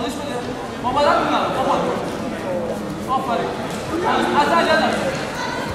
Baba lan bunlar, kapat. Aferin. Hadi hadi hadi.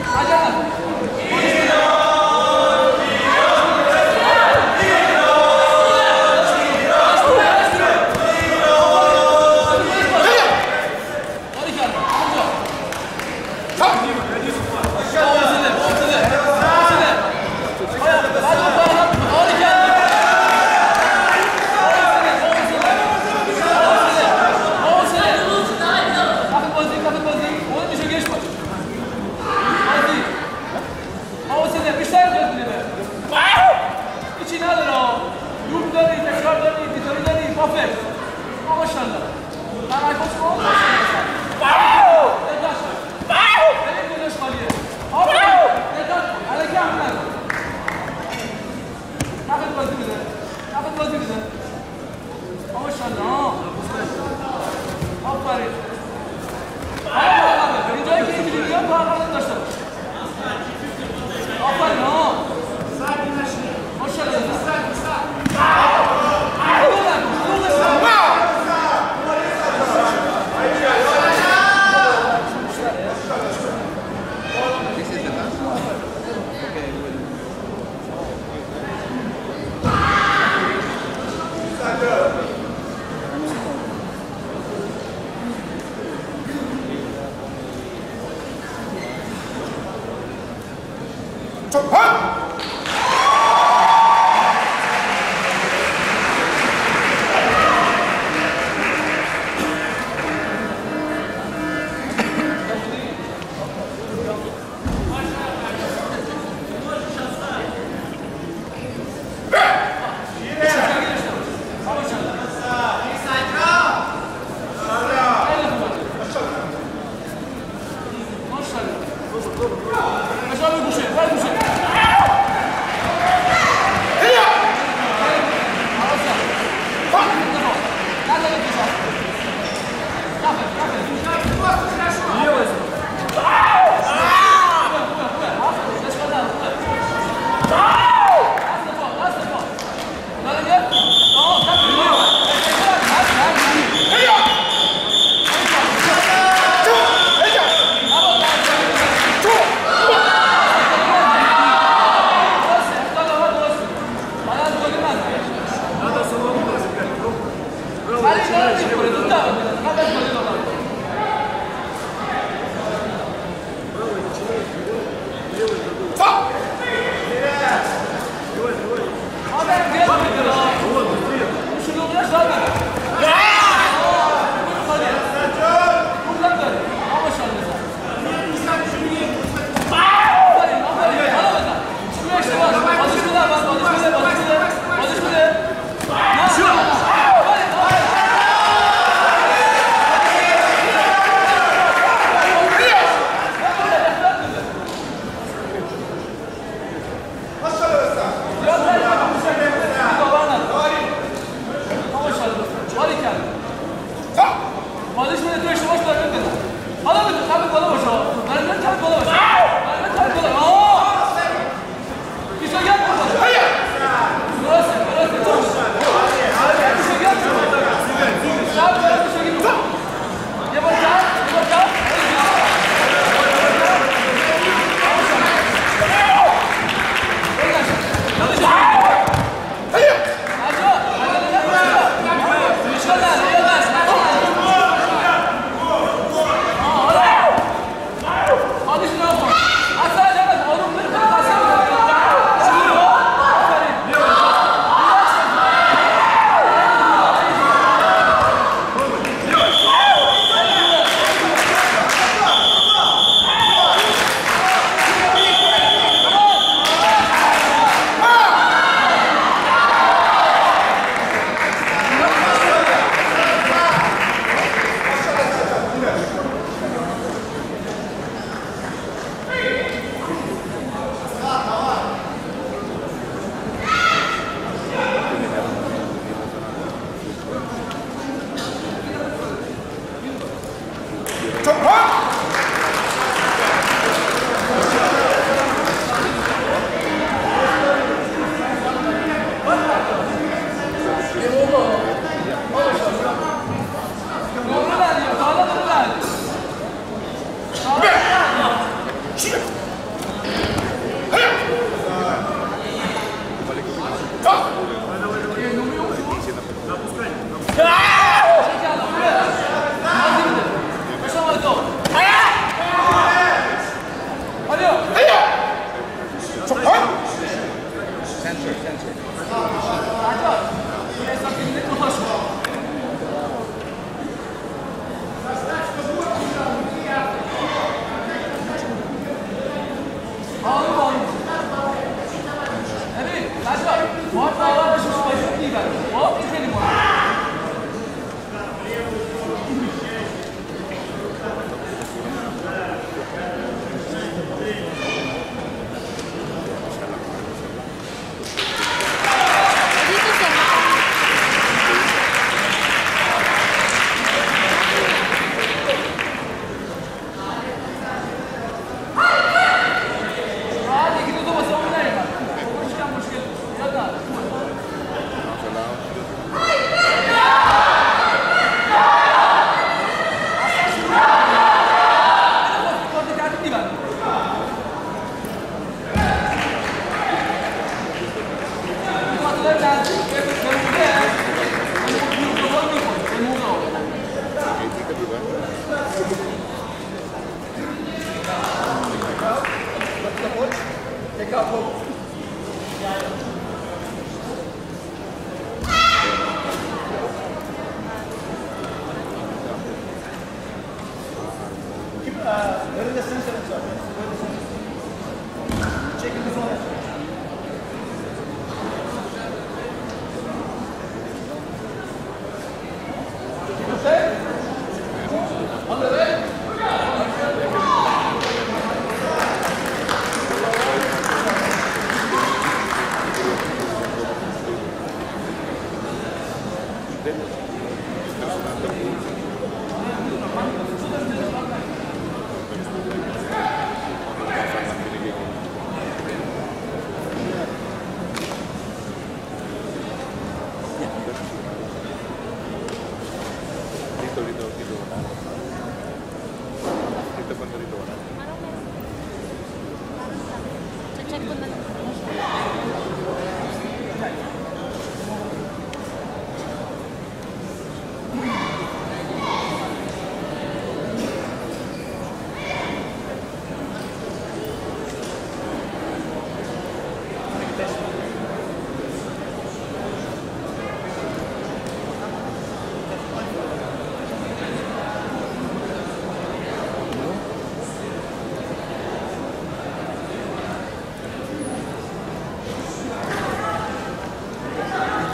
Hadi hadi. Neves. Qual a chance? Caralho, quantos gols? Pau! Tenta a chance. Pau! Ele é que não escolhia. Pau! Tenta. Ela aqui é a mulher. Tá vendo duas divisões? Tá vendo duas divisões? Qual a chance? Não. Olha o parede. Olha o parede. Ele deu aqui, ele deu para a galera da chance.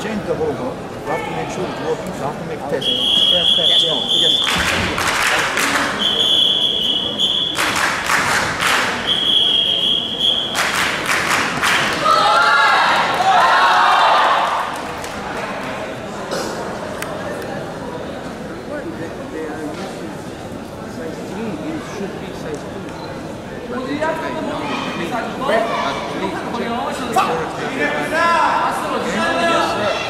Change the logo. You have to make sure it's working. So you have to make a test. Yes, yes, yes. yes. Ziyan